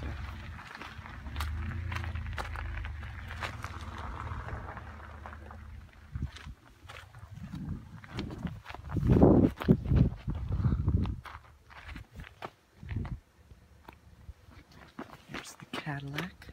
So. Here's the Cadillac.